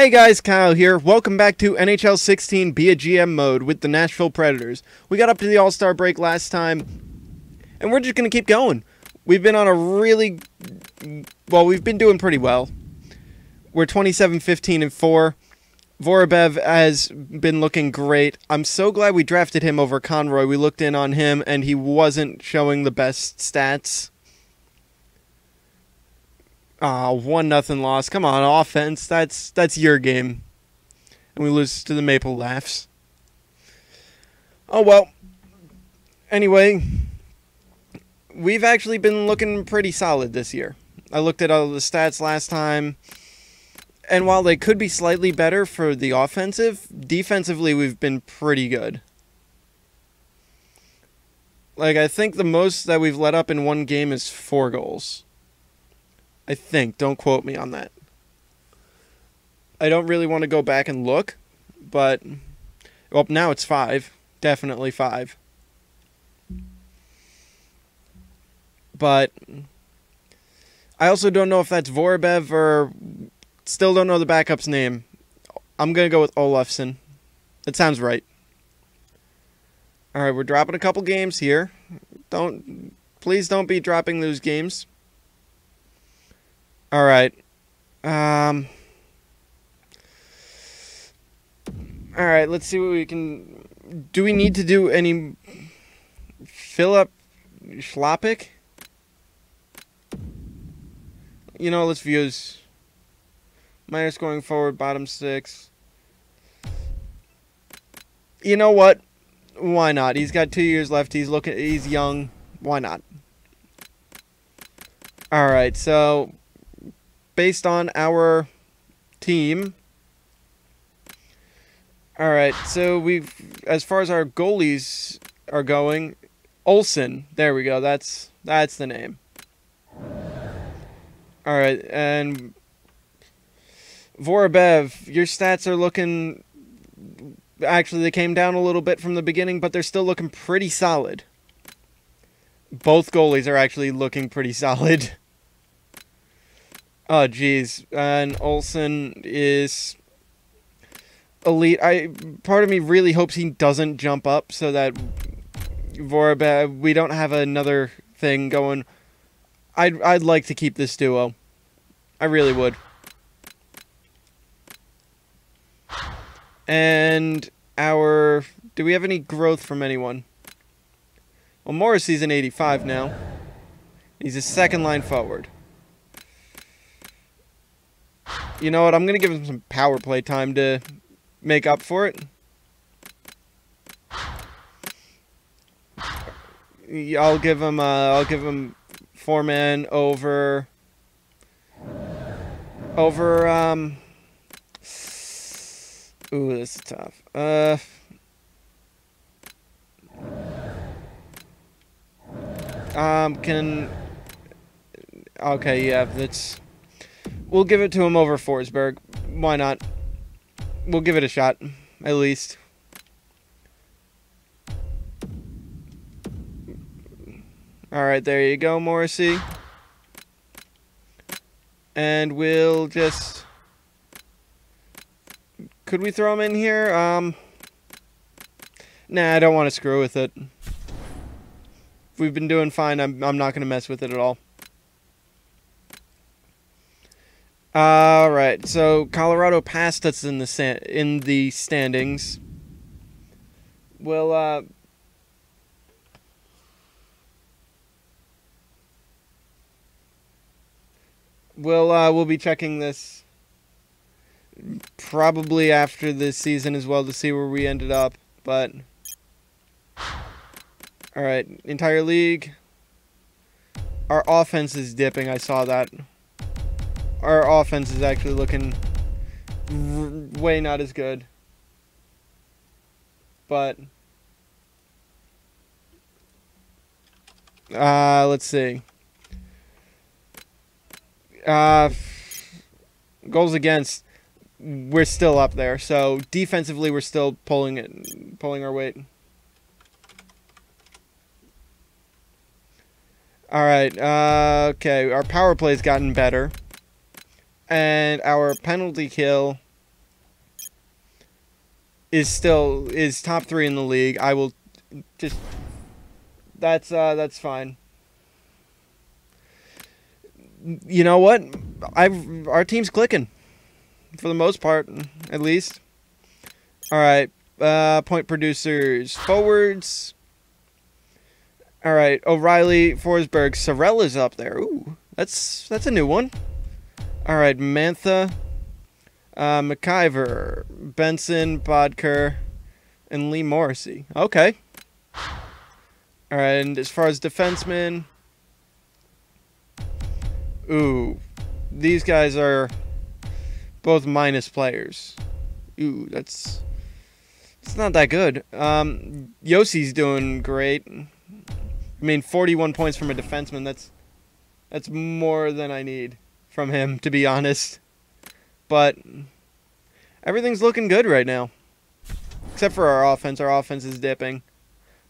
Hey guys, Kyle here. Welcome back to NHL 16 Be a GM mode with the Nashville Predators. We got up to the All Star break last time, and we're just going to keep going. We've been on a really. Well, we've been doing pretty well. We're 27 15 and 4. Vorobyev has been looking great. I'm so glad we drafted him over Conroy. We looked in on him, and he wasn't showing the best stats. Ah, one nothing loss. Come on, offense. That's that's your game. And we lose to the Maple Laughs. Oh well. Anyway, we've actually been looking pretty solid this year. I looked at all the stats last time. And while they could be slightly better for the offensive, defensively we've been pretty good. Like I think the most that we've let up in one game is 4 goals. I think. Don't quote me on that. I don't really want to go back and look, but well, now it's five. Definitely five. But I also don't know if that's Vorbev or still don't know the backup's name. I'm gonna go with Olofsson. It sounds right. All right, we're dropping a couple games here. Don't please don't be dropping those games. All right. Um. All right. Let's see what we can. Do we need to do any Philip Schlappick? You know, let's views. Minus going forward, bottom six. You know what? Why not? He's got two years left. He's looking. He's young. Why not? All right. So based on our team. All right, so we've as far as our goalies are going, Olson. There we go. That's that's the name. All right, and Vorobyev, your stats are looking. Actually, they came down a little bit from the beginning, but they're still looking pretty solid. Both goalies are actually looking pretty solid. Oh, geez. And Olson is elite. I part of me really hopes he doesn't jump up so that Vorobyev we don't have another thing going. I'd I'd like to keep this duo. I really would. And our do we have any growth from anyone? Well, Morrissey's an 85 now. He's a second line forward. You know what? I'm going to give him some power play time to make up for it. I'll give him. Uh, I'll give him four man over. Over. Um. Ooh, this is tough. Uh. Um. Can. Okay. Yeah. That's. We'll give it to him over Forsberg. Why not? We'll give it a shot, at least. All right, there you go, Morrissey. And we'll just... Could we throw him in here? Um, nah, I don't want to screw with it. If we've been doing fine, I'm, I'm not going to mess with it at all. All right, so Colorado passed us in the in the standings. We'll uh, we'll uh, we'll be checking this probably after this season as well to see where we ended up. But all right, entire league. Our offense is dipping. I saw that our offense is actually looking way not as good. But uh, let's see. Uh, goals against, we're still up there. So defensively, we're still pulling it, pulling our weight. All right. Uh, okay, our power play's gotten better and our penalty kill is still is top three in the league. I will just that's uh that's fine. You know what? I've our team's clicking for the most part, at least. All right, uh, point producers, forwards. All right, O'Reilly, Forsberg, Sorella's up there. Ooh, that's that's a new one. All right, Mantha, uh, McIver, Benson, Bodker, and Lee Morrissey. Okay. All right, and as far as defensemen, ooh, these guys are both minus players. Ooh, that's it's not that good. Um, Josi's doing great. I mean, 41 points from a defenseman. That's that's more than I need from him, to be honest. But everything's looking good right now, except for our offense. Our offense is dipping.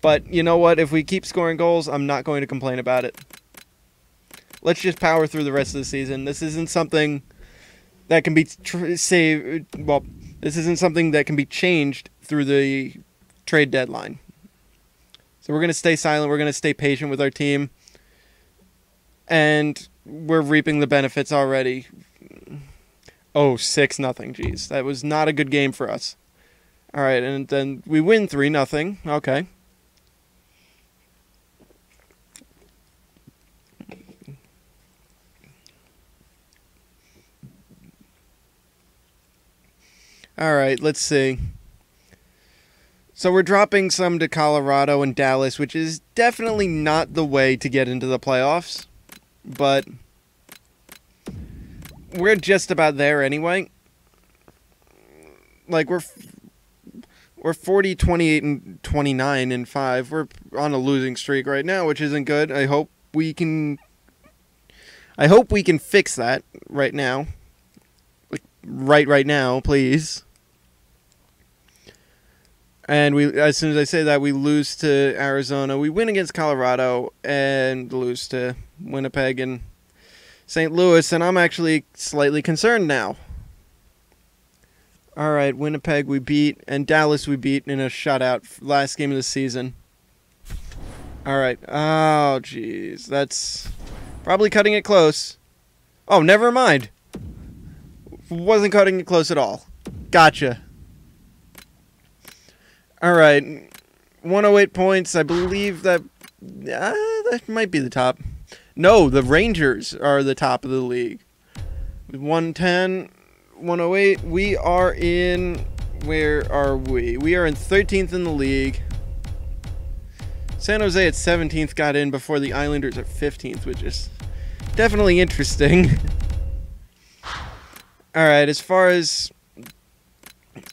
But you know what? If we keep scoring goals, I'm not going to complain about it. Let's just power through the rest of the season. This isn't something that can be saved. Well, this isn't something that can be changed through the trade deadline. So we're going to stay silent. We're going to stay patient with our team. And we're reaping the benefits already. Oh, six nothing. Jeez, that was not a good game for us. All right, and then we win three nothing. Okay. All right, let's see. So we're dropping some to Colorado and Dallas, which is definitely not the way to get into the playoffs, but we're just about there anyway. Like we're we're 40 28 and 29 and 5. We're on a losing streak right now, which isn't good. I hope we can I hope we can fix that right now. Like right right now, please. And we, as soon as I say that, we lose to Arizona. We win against Colorado and lose to Winnipeg and St. Louis. And I'm actually slightly concerned now. All right, Winnipeg we beat, and Dallas we beat in a shutout last game of the season. All right. Oh, jeez, that's probably cutting it close. Oh, never mind. Wasn't cutting it close at all. Gotcha. All right, 108 points. I believe that uh, that might be the top. No, the Rangers are the top of the league. 110, 108. We are in. Where are we? We are in 13th in the league. San Jose at 17th got in before the Islanders at 15th, which is definitely interesting. All right, as far as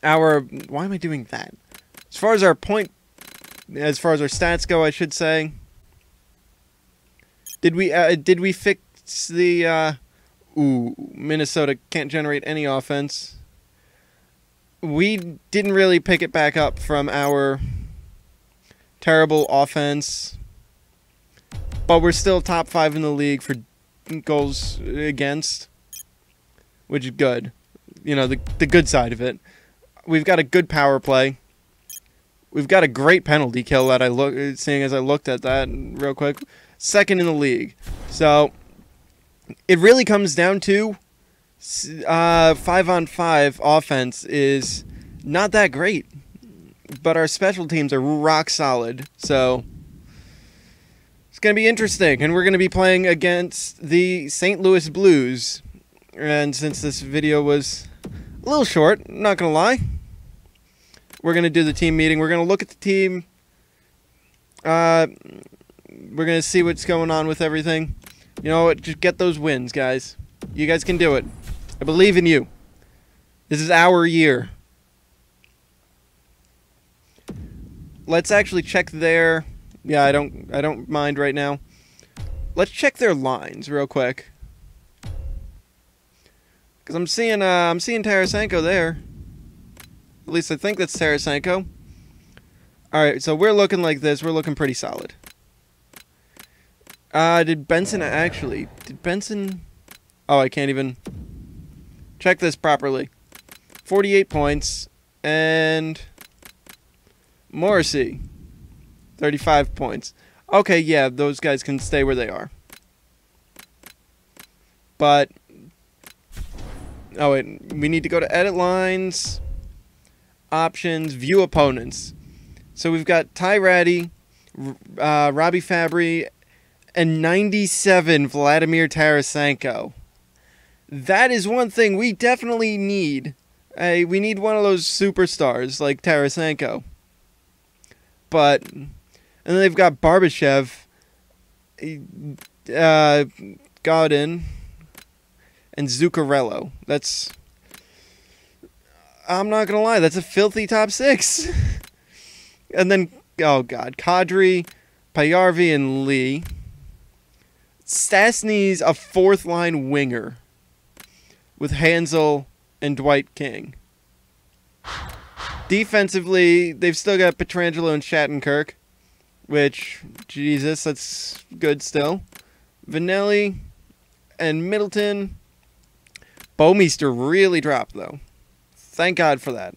our. Why am I doing that? As far as our point, as far as our stats go, I should say. Did we uh, did we fix the? Uh, ooh, Minnesota can't generate any offense. We didn't really pick it back up from our terrible offense, but we're still top five in the league for goals against, which is good. You know the the good side of it. We've got a good power play We've got a great penalty kill that I look seeing as I looked at that real quick. Second in the league. So it really comes down to uh, five on five offense is not that great, but our special teams are rock solid. So it's going to be interesting, and we're going to be playing against the St. Louis Blues. And since this video was a little short, not going to lie, we're going to do the team meeting. We're going to look at the team. Uh, we're going to see what's going on with everything. You know what? Just get those wins, guys. You guys can do it. I believe in you. This is our year. Let's actually check their Yeah, I don't I don't mind right now. Let's check their lines real quick. Cuz I'm seeing uh I'm seeing Tarasenko there. At least I think that's Tarasenko. Alright, so we're looking like this. We're looking pretty solid. Uh, did Benson actually... Did Benson... Oh, I can't even check this properly. 48 points. And Morrissey, 35 points. Okay, yeah, those guys can stay where they are. But oh wait, we need to go to edit lines, options, view opponents. So we've got Ty Rattie, uh, Robby Fabbri, and 97 Vladimir Tarasenko. That is one thing we definitely need. Uh, we need one of those superstars like Tarasenko. But and then they've got Barbashev, uh, Godin, and Zuccarello. That's I'm not gonna lie, that's a filthy top six. and then oh god, Kadri, Paajarvi, and Lee. Stastny's a fourth line winger with Hansel and Dwight King. Defensively, they've still got Pietrangelo and Shattenkirk, which Jesus, that's good still. Vannelli and Middleton. Bouwmeester really dropped though. Thank God for that.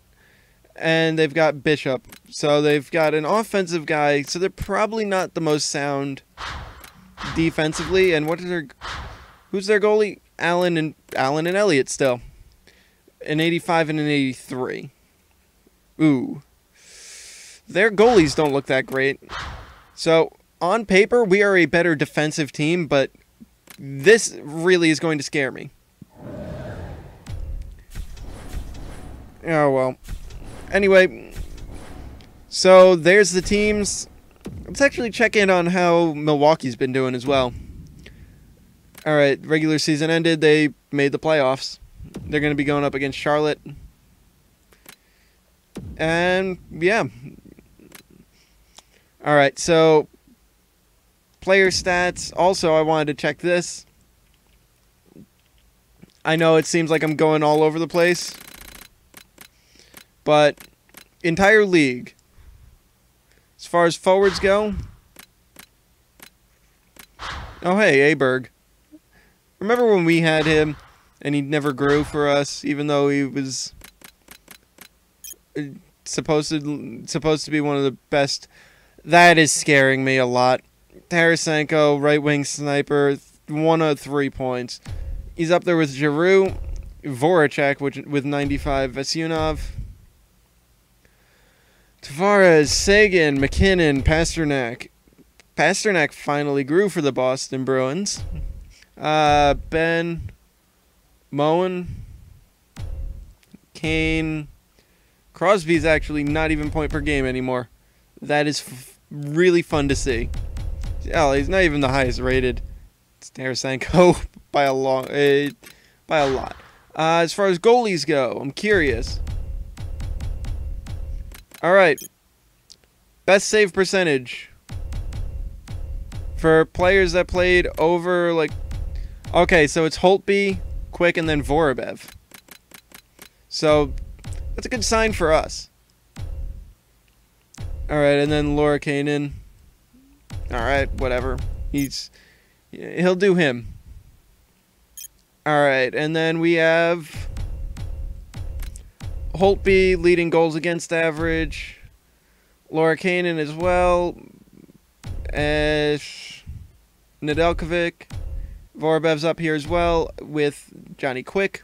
And they've got Bishop. So they've got an offensive guy, so they're probably not the most sound defensively. And what is their who's their goalie? Allen and Allen and Elliott still. An 85 and an 83. Ooh. Their goalies don't look that great. So, on paper, we are a better defensive team, but this really is going to scare me. Oh, well. Anyway, so there's the teams. Let's actually check in on how Milwaukee's been doing as well. All right, regular season ended. They made the playoffs. They're going to be going up against Charlotte. And yeah. All right, so player stats. Also, I wanted to check this. I know it seems like I'm going all over the place. But entire league as far as forwards go. Oh hey, Aberg. Remember when we had him and he never grew for us, even though he was uh, supposed to supposed to be one of the best. That is scaring me a lot. Tarasenko, right wing sniper, one of three points. He's up there with Giroux, Voracek, which with 95, Vasyunov, Tavares, Sagan, MacKinnon, Pastrnak. Pastrnak finally grew for the Boston Bruins. Uh, Benn, Moen, Kane. Crosby's actually not even point per game anymore. That is really fun to see. Hell, he's not even the highest rated. It's Tarasenko by a long, uh, by a lot. Uh, as far as goalies go, I'm curious. All right, best save percentage for players that played over like Okay, so it's Holtby, Quick, and then Vorobyev. So that's a good sign for us. All right, and then Laura Kanan. All right, whatever. He's he'll do him. All right, and then we have Holtby leading goals against average. Laura Kanan as well. As Nedeljkovic. Vorobyev's up here as well with Johnny Quick.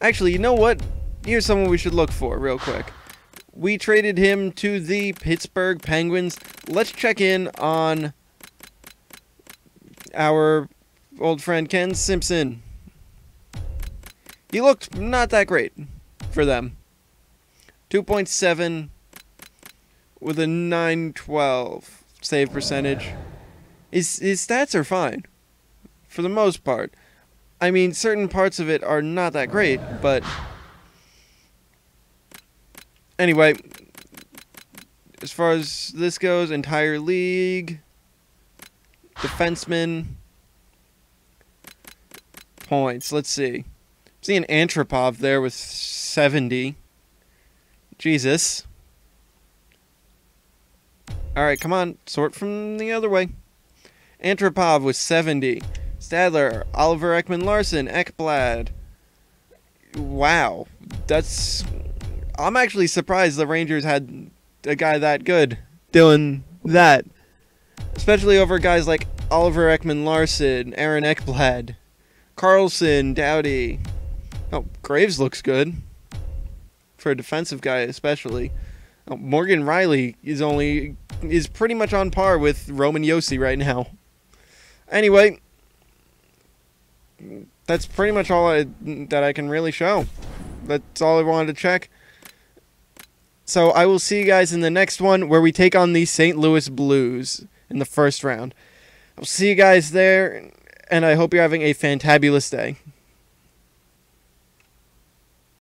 Actually, you know what? Here's someone we should look for real quick. We traded him to the Pittsburgh Penguins. Let's check in on our old friend Ken Simpson. He looked not that great for them. 2.7 with a 912 save percentage. His his stats are fine, for the most part. I mean, certain parts of it are not that great, but anyway, as far as this goes, entire league, defenseman, points. Let's see. Seeing Antropov there with 70. Jesus. All right, come on, sort from the other way. Antropov with 70. Stadler, Oliver Ekman Larsson, Ekblad. Wow. That's. I'm actually surprised the Rangers had a guy that good doing that, especially over guys like Oliver Ekman Larsson, Aaron Ekblad, Carlson, Doughty. Oh, Graves looks good for a defensive guy, especially. Oh, Morgan Rielly is only is pretty much on par with Roman Josi right now. Anyway, that's pretty much all I, that I can really show. That's all I wanted to check. So I will see you guys in the next one where we take on the St. Louis Blues in the first round. I'll see you guys there, and I hope you're having a fantabulous day.